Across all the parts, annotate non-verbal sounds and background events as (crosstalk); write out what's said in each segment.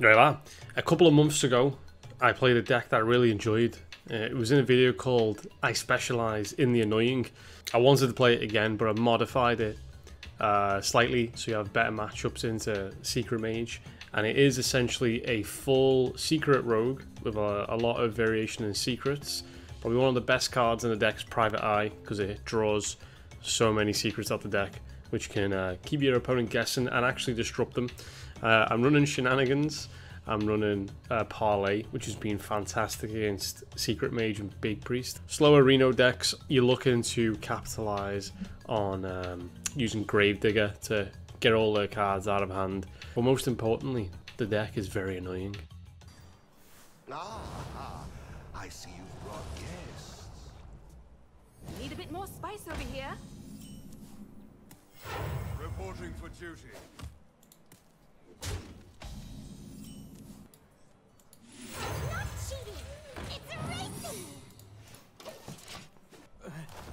Right, well, a couple of months ago, I played a deck that I really enjoyed. Uh, it was in a video called I Specialize in the Annoying. I wanted to play it again, but I modified it uh, slightly so you have better matchups into Secret Mage. And it is essentially a full Secret Rogue with a, a lot of variation in secrets. Probably one of the best cards in the deck's Private Eye because it draws so many secrets out the deck, which can uh, keep your opponent guessing and actually disrupt them. Uh, I'm running Shenanigans. I'm running uh, Parrrley, which has been fantastic against Secret Mage and Big Priest. Slower Reno decks, you're looking to capitalize on um, using Gravedigger to get all their cards out of hand. But most importantly, the deck is very annoying. Ah, I see you've brought guests. Need a bit more spice over here. Reporting for duty.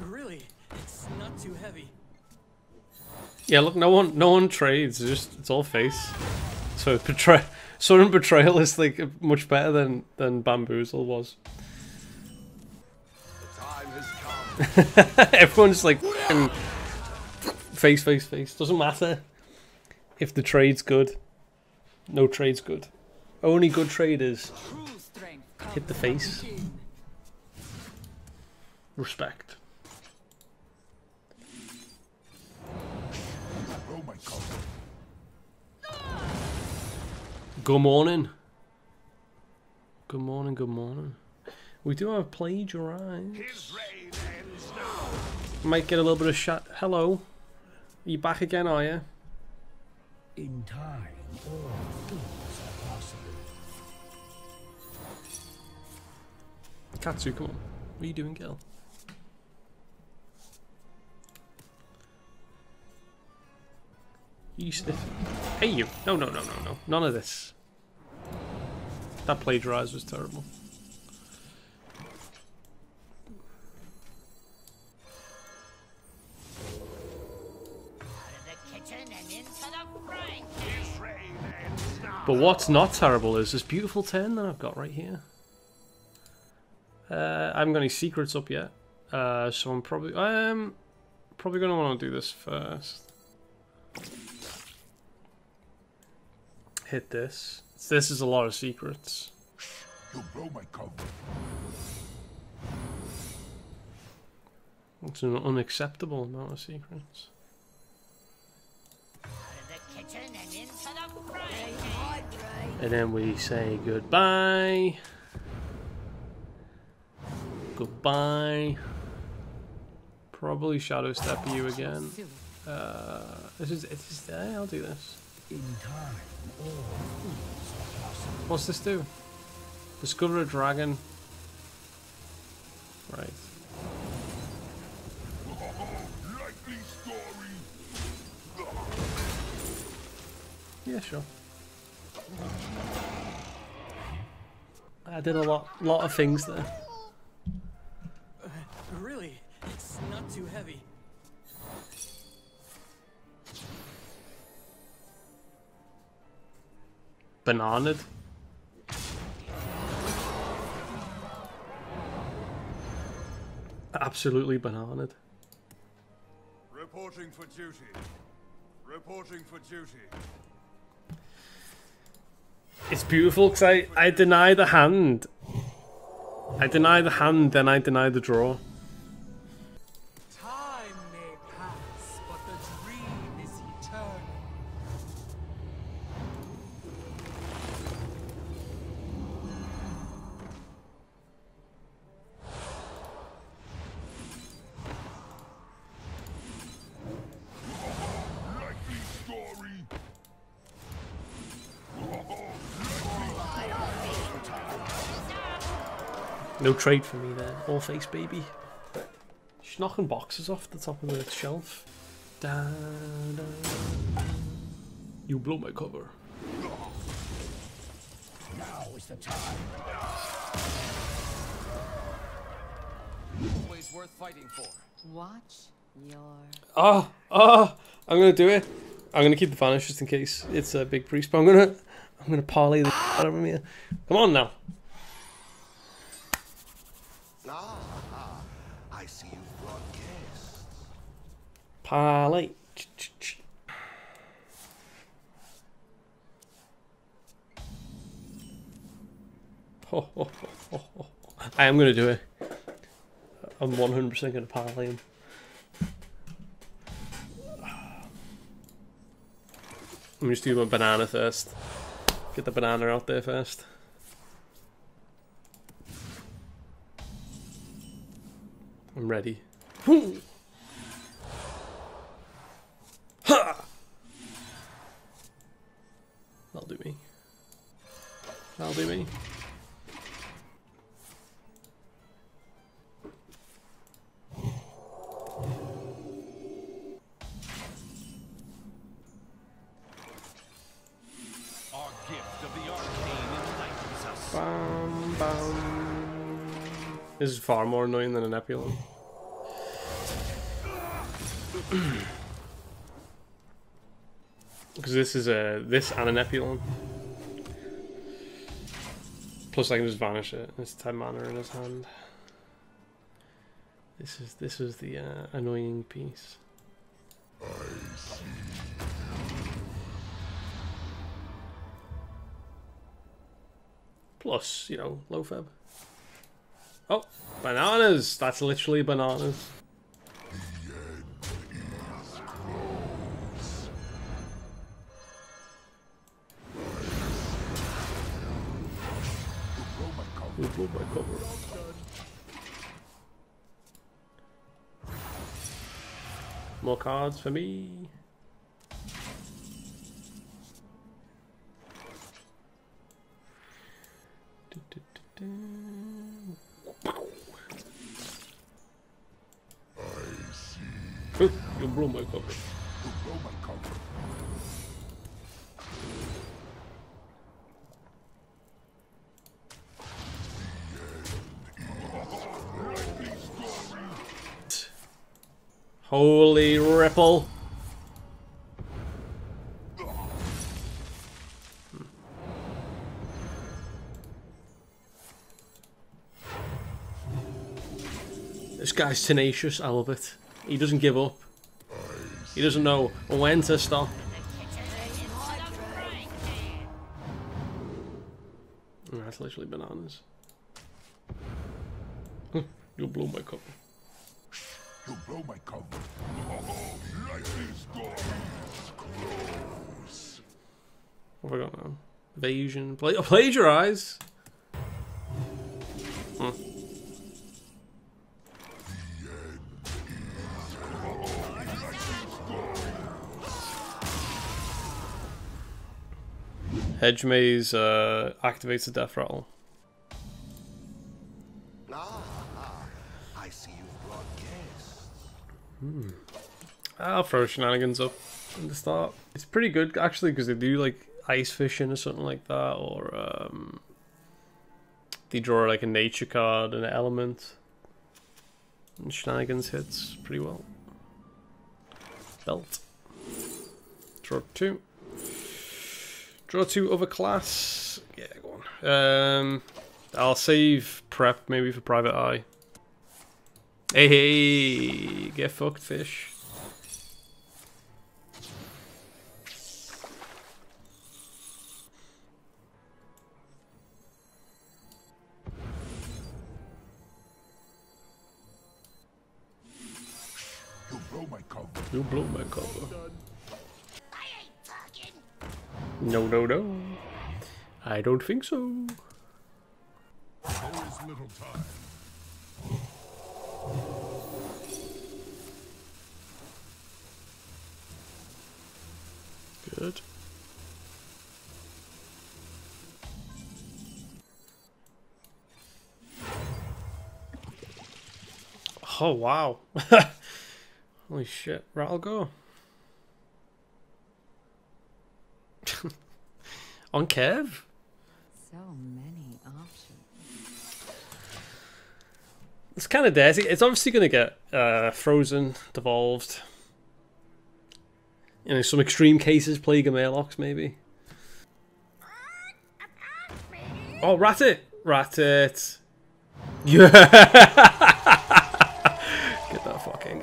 Really? It's not too heavy. Yeah, look, no one, no one trades. It's just it's all face. So betray, Sudden (laughs) Betrayal is like much better than than Bamboozle was. The time has come. (laughs) Everyone's like face, face, face. Doesn't matter if the trade's good. No trade's good. Only good trade is True strength comes hit the face. Respect. Good morning. Good morning, good morning. We do have plagiarize. His reign ends now. Might get a little bit of shot. Hello. Are you back again, are you? In time, all things are possible. Katsu, come on. What are you doing, girl? You sniff. Hey, you. No, no, no, no, no. None of this. That plagiarize was terrible. But what's not terrible is this beautiful 10 that I've got right here. Uh, I haven't got any secrets up yet. Uh, so I'm probably um probably gonna want to do this first. Hit this. This is a lot of secrets. You blow my cover. It's an unacceptable amount of secrets. And then we say goodbye. Goodbye. Probably shadow step you again. Uh, this is, this is I'll do this. In time, What's this do? Discover a dragon. Right. Yeah, sure. I did a lot, lot of things there. Really? It's not too heavy. Bananaed. Absolutely bananaed. Reporting for duty. Reporting for duty. It's beautiful because I, I deny the hand. I deny the hand, then I deny the draw. No trade for me there. All face, baby. She's knocking boxes off the top of the shelf. Da, da. You blow my cover. Now is the time. Always worth fighting for. Watch your. Oh, oh, I'm gonna do it. I'm gonna keep the vanish just in case it's a big priest, but I'm gonna, I'm gonna parlay the (laughs) out of him here. Come on now. Ah, I see you've brought guests. Parrrley. Ho, ho, ho. I am gonna do it. I'm 100% gonna parlay him. I'm just doing my banana first. Get the banana out there first. I'm ready. (laughs) Me. Our gift of the arcane enlightens us. Bam, bam. This is far more annoying than an Epulon. Because (clears throat) this is a this and an Epulon. Plus, I can just vanish it. It's ten mana in his hand. This is this is the uh, annoying piece. Plus, you know, low feb. Oh, bananas! That's literally bananas. Cards for me. Ooh, You blew my cover. You blow my cover. Holy ripple. This guy's tenacious, I love it. He doesn't give up. He doesn't know when to stop. Oh, That's literally bananas. (laughs) You'll blow my cover. You blow my cover. Lightning stories close. What have I got now? Evasion. Pla- oh, plagiarize. Hmm. Hedge maze uh, activates the death rattle. Throw shenanigans up in the start. It's pretty good actually because they do like ice fishing or something like that, or um, they draw like a nature card, an element, and shenanigans hits pretty well. Belt. Draw two. Draw two of a class. Yeah, go on. Um, I'll save prep maybe for private eye. Hey, hey, get fucked, fish. You blow my cover. I ain't talking. No, no, no. I don't think so. There is little time. Good. Oh wow. (laughs) Holy shit. Right, I'll go. (laughs) On Kev? So many options. It's kind of dirty. It's obviously going to get uh, frozen, devolved. You know, some extreme cases, Plague of Murlocs, maybe. Oh, rat it! Rat it! Yeah! (laughs)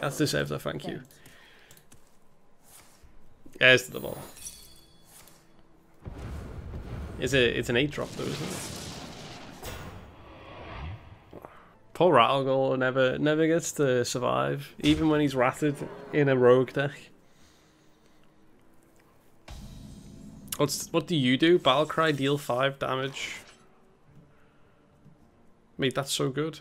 Get that fucking. That deserves a thank you. Yeah, it's the ball. It's a it's an eight drop though, isn't it? Poor Rattlegore never never gets to survive, even when he's ratted in a rogue deck. What's what do you do? Battlecry deal five damage. Mate, that's so good.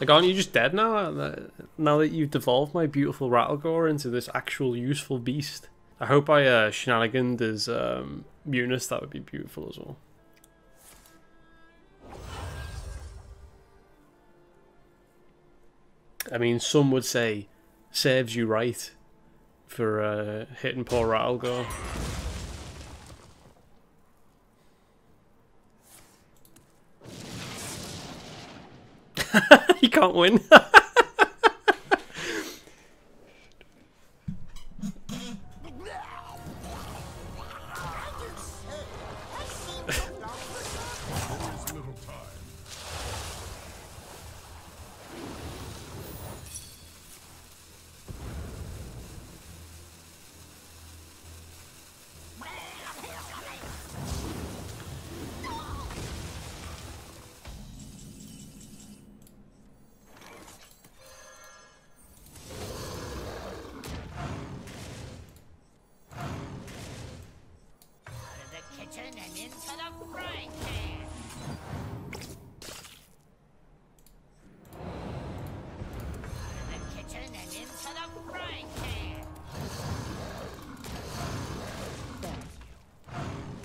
Like, aren't you just dead now? Now that you've devolved my beautiful Rattlegore into this actual useful beast. I hope I uh, shenaniganed his um. That would be beautiful as well. I mean, some would say serves you right for uh, hitting poor Rattlegore. he can't win. (laughs)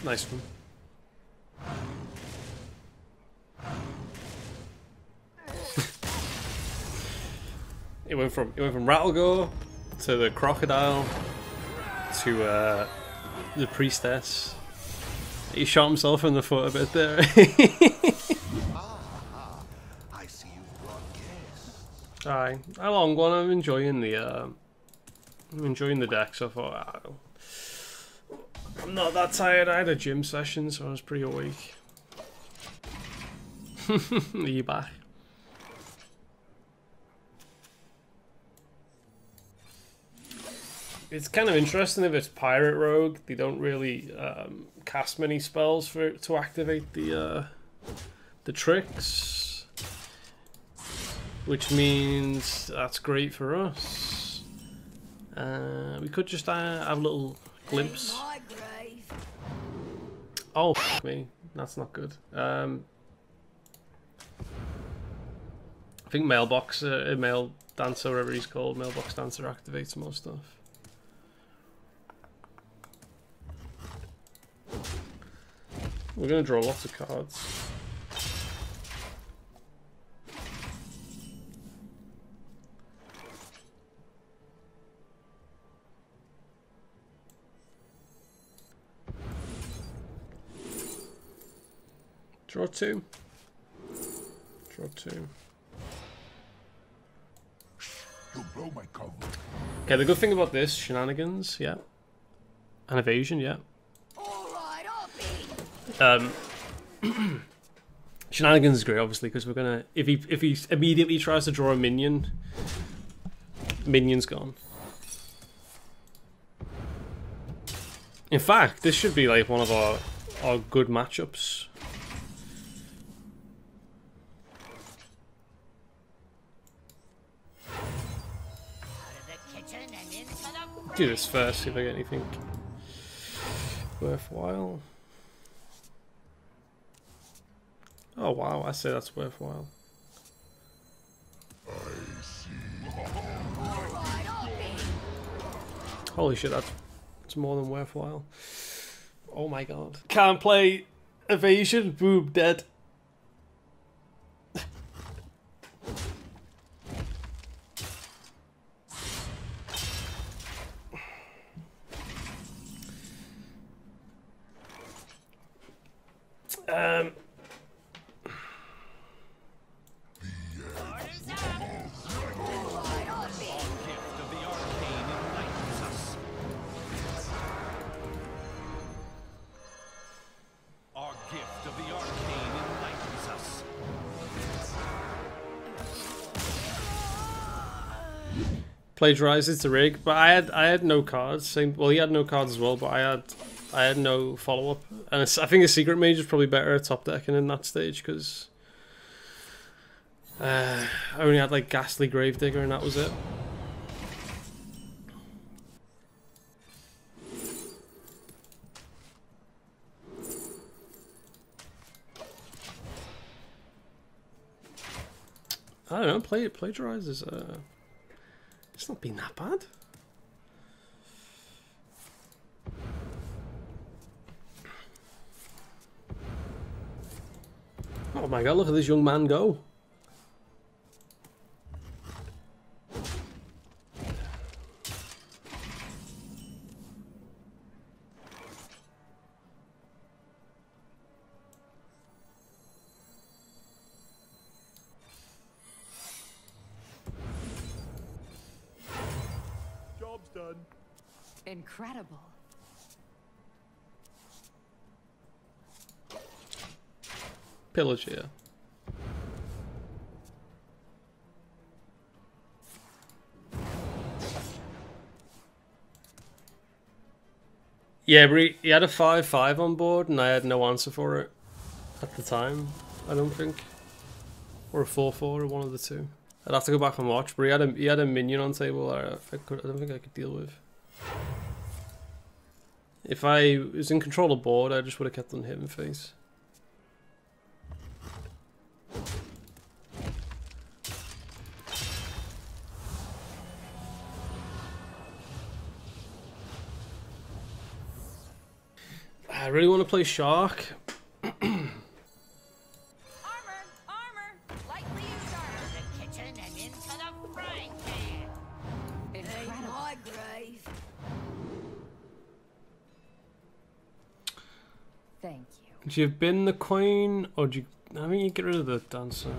nice one. (laughs) it went from it went from Rattlegore to the crocodile to uh, the priestess. He shot himself in the foot a bit there. (laughs) I see you've brought guests. Aye, a long one. I'm enjoying the uh, I'm enjoying the deck so far. I'm not that tired. I had a gym session, so I was pretty awake. (laughs) Are you back? It's kind of interesting if it's pirate rogue. They don't really um, cast many spells for to activate the uh, the tricks which means that's great for us. Uh, we could just uh, have a little glimpse. Oh, me. That's not good. Um, I think Mailbox, uh, Mail Dancer, whatever he's called, Mailbox Dancer activates most stuff. We're going to draw lots of cards. Draw two. Draw two. You blow my cover. Okay, the good thing about this, shenanigans, yeah. And evasion, yeah. Alright, I'll be. Um, (clears throat) shenanigans is great, obviously, because we're gonna if he if he immediately tries to draw a minion, minion's gone. In fact, this should be like one of our our good matchups. Do this first, see if I get anything worthwhile. Oh wow, I say that's worthwhile. Holy shit, that's, that's more than worthwhile. Oh my god. Can't play evasion, boob dead. Plagiarized the rig, but I had I had no cards. Same. Well, he had no cards as well, but I had I had no follow up, and I think a secret mage is probably better at top decking in that stage because uh, I only had like ghastly gravedigger, and that was it. I don't know. Play plagiarize is uh, it's not been that bad. Oh my god, look at this young man go. Incredible. Pillage here. Yeah, but he, he had a 5-5 on board and I had no answer for it at the time, I don't think. Or a 4-4 or one of the two. I'd have to go back and watch, but he had a, he had a minion on table I, I, could, I don't think I could deal with. If I was in control of board, I just would have kept on hitting face. I really want to play Shark. Armor! Armor! Lightly used armor! The kitchen and into the Thank you. Would you have been the queen, or do you? I mean, you get rid of the dancer.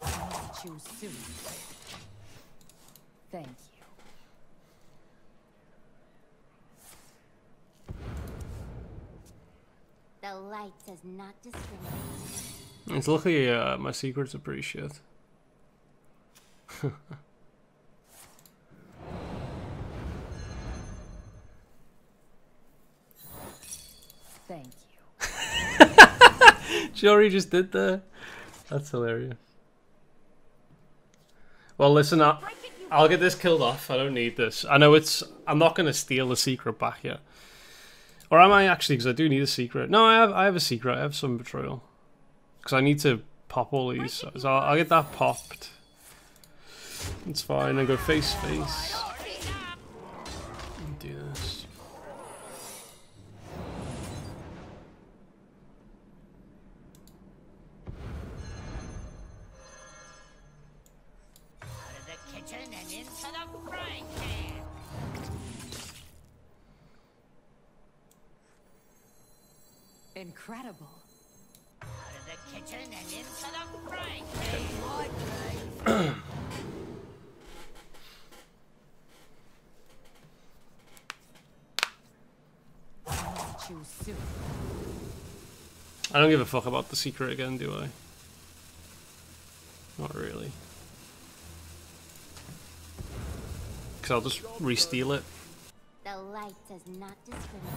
Choose soon. Thank you. The light does not discriminate. It's lucky uh, my secrets are pretty shit. Jory just did that. That's hilarious. Well, listen up. I'll get this killed off. I don't need this. I know it's. I'm not going to steal the secret back yet. Or am I actually? Because I do need a secret. No, I have. I have a secret. I have some betrayal. Because I need to pop all these. So I'll, I'll get that popped. It's fine. I go face face. Incredible. Out of the kitchen and into the frying pan! Choose. I don't give a fuck about the secret again, do I? Not really. Because I'll just re-steal it. The light does not discriminate.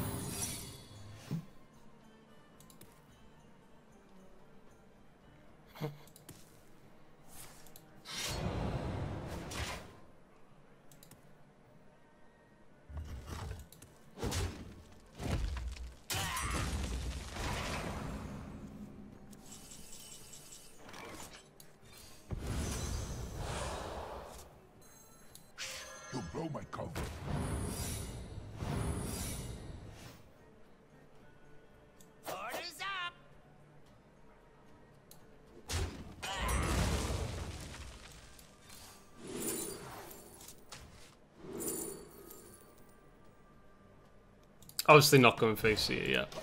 Obviously not going face here yet.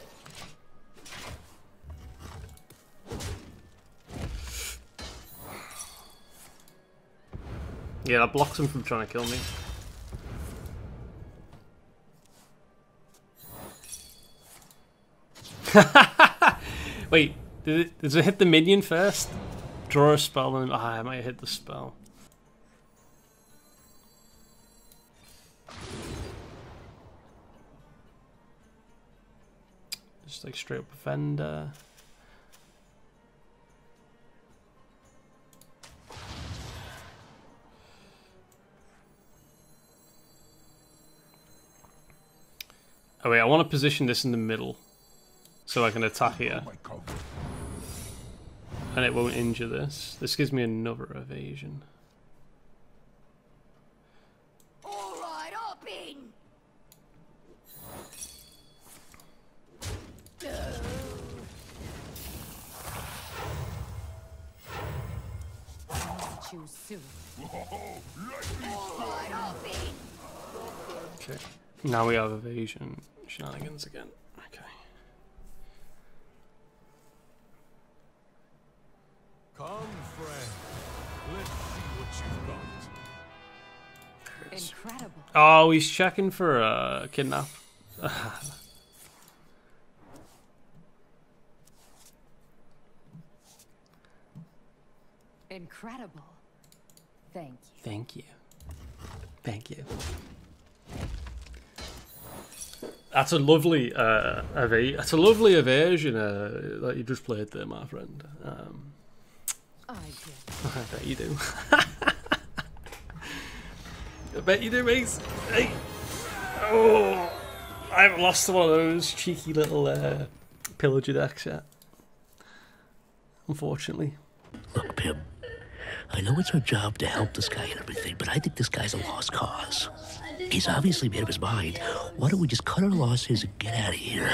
Yeah, that blocks him from trying to kill me. (laughs) Wait, did it, does it hit the minion first? Draw a spell and ah, I might hit the spell. Just like straight up offender. Uh, oh wait, I want to position this in the middle so I can attack here oh and it won't injure this. This gives me another evasion. Need soon. All right, up in. Okay. Now we have evasion shenanigans again. Okay. Come, friend. Let's see what you've got. Incredible. Oh, he's checking for a uh, kidnap. Incredible. Thank you. Thank you. Thank you. That's a lovely uh, eva- That's a lovely evasion uh, that you just played there, my friend. Um, I did. (laughs) I bet you do. (laughs) I bet you do, mate. Hey. Oh, I haven't lost to one of those cheeky little uh, pillager decks yet. Unfortunately. Look, Pip. I know it's our job to help this guy and everything, but I think this guy's a lost cause. He's obviously made up his mind. Why don't we just cut our losses and get out of here?